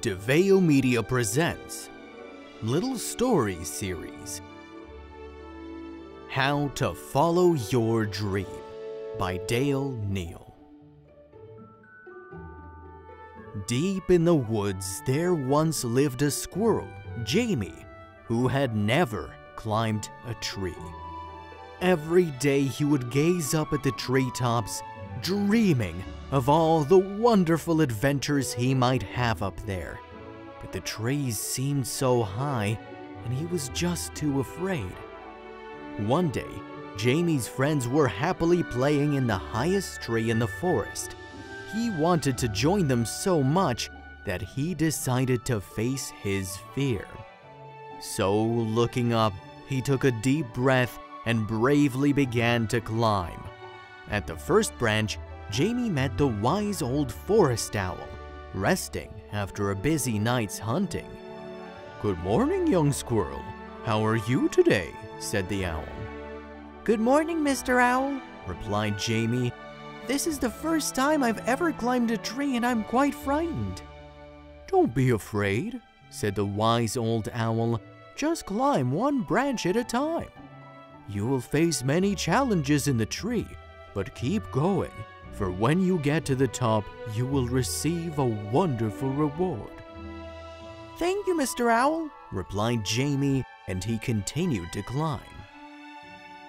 Diveo Media presents Little Stories Series How to Follow Your Dream by Dale Neal. Deep in the woods, there once lived a squirrel, Jamie, who had never climbed a tree. Every day he would gaze up at the treetops, dreaming of all the wonderful adventures he might have up there. But the trees seemed so high, and he was just too afraid. One day, Jamie's friends were happily playing in the highest tree in the forest. He wanted to join them so much that he decided to face his fear. So, looking up, he took a deep breath and bravely began to climb. At the first branch, Jamie met the wise old forest owl, resting after a busy night's hunting. Good morning, young squirrel. How are you today? said the owl. Good morning, Mr. Owl, replied Jamie. This is the first time I've ever climbed a tree and I'm quite frightened. Don't be afraid, said the wise old owl. Just climb one branch at a time. You will face many challenges in the tree, but keep going for when you get to the top, you will receive a wonderful reward. Thank you, Mr. Owl, replied Jamie, and he continued to climb.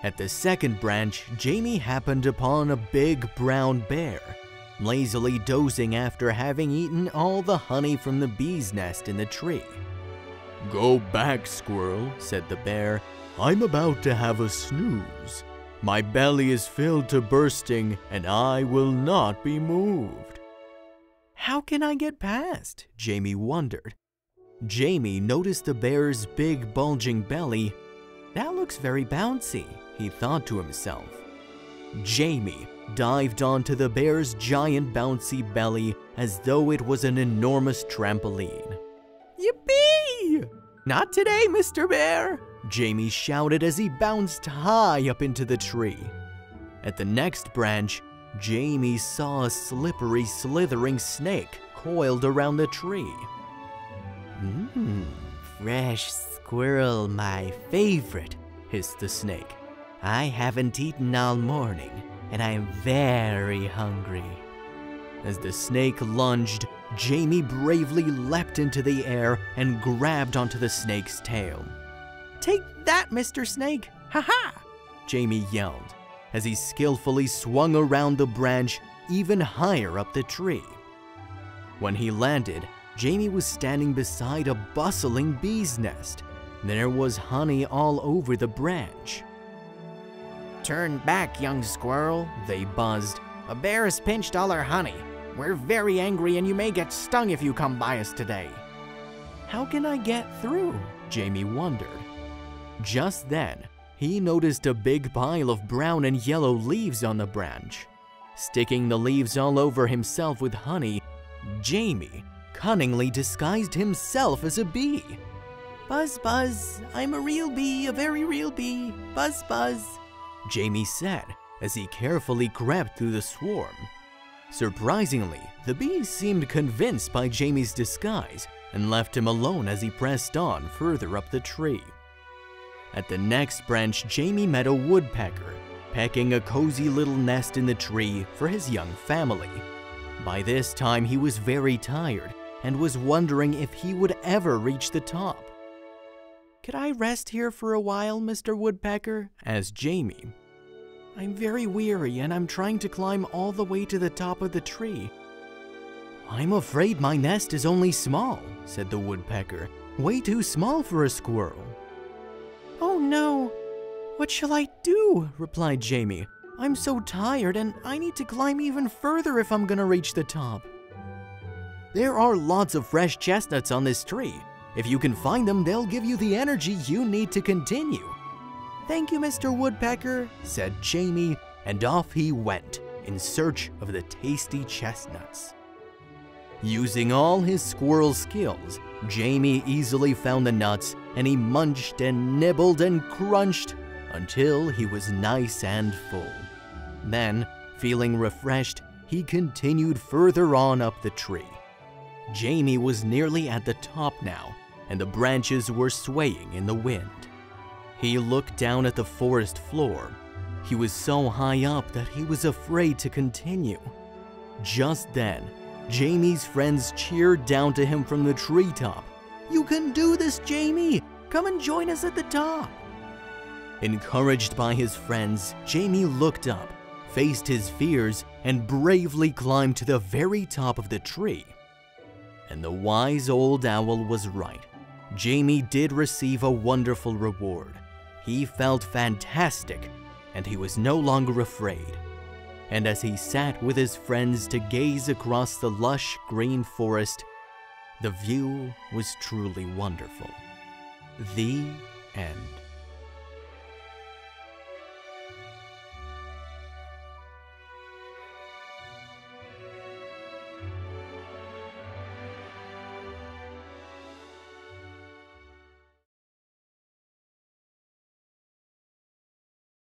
At the second branch, Jamie happened upon a big brown bear, lazily dozing after having eaten all the honey from the bee's nest in the tree. Go back, squirrel, said the bear. I'm about to have a snooze. My belly is filled to bursting, and I will not be moved. How can I get past? Jamie wondered. Jamie noticed the bear's big bulging belly. That looks very bouncy, he thought to himself. Jamie dived onto the bear's giant bouncy belly as though it was an enormous trampoline. Yippee! Not today, Mr. Bear! Jamie shouted as he bounced high up into the tree. At the next branch, Jamie saw a slippery, slithering snake coiled around the tree. Mmm, fresh squirrel, my favorite, hissed the snake. I haven't eaten all morning, and I am very hungry. As the snake lunged, Jamie bravely leapt into the air and grabbed onto the snake's tail. Take that, Mr. Snake! Ha ha! Jamie yelled as he skillfully swung around the branch even higher up the tree. When he landed, Jamie was standing beside a bustling bee's nest. There was honey all over the branch. Turn back, young squirrel, they buzzed. A bear has pinched all our honey. We're very angry and you may get stung if you come by us today. How can I get through? Jamie wondered. Just then, he noticed a big pile of brown and yellow leaves on the branch. Sticking the leaves all over himself with honey, Jamie cunningly disguised himself as a bee. Buzz, buzz, I'm a real bee, a very real bee. Buzz, buzz, Jamie said as he carefully crept through the swarm. Surprisingly, the bees seemed convinced by Jamie's disguise and left him alone as he pressed on further up the tree. At the next branch, Jamie met a woodpecker, pecking a cozy little nest in the tree for his young family. By this time, he was very tired and was wondering if he would ever reach the top. Could I rest here for a while, Mr. Woodpecker? asked Jamie. I'm very weary and I'm trying to climb all the way to the top of the tree. I'm afraid my nest is only small, said the woodpecker. Way too small for a squirrel. Oh no! What shall I do? replied Jamie. I'm so tired and I need to climb even further if I'm gonna reach the top. There are lots of fresh chestnuts on this tree. If you can find them, they'll give you the energy you need to continue. Thank you, Mr. Woodpecker, said Jamie, and off he went in search of the tasty chestnuts. Using all his squirrel skills, Jamie easily found the nuts and he munched and nibbled and crunched until he was nice and full. Then, feeling refreshed, he continued further on up the tree. Jamie was nearly at the top now, and the branches were swaying in the wind. He looked down at the forest floor. He was so high up that he was afraid to continue. Just then, Jamie's friends cheered down to him from the treetop. You can do this, Jamie! Come and join us at the top! Encouraged by his friends, Jamie looked up, faced his fears, and bravely climbed to the very top of the tree. And the wise old owl was right. Jamie did receive a wonderful reward. He felt fantastic, and he was no longer afraid. And as he sat with his friends to gaze across the lush green forest, the view was truly wonderful. The end.